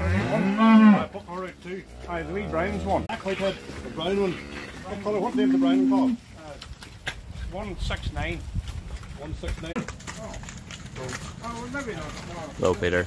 Uh, put the wee brown's one. Black the brown one. What colour? What the brown one called? One six nine. One six nine. Oh, well, maybe not. Hello, Peter.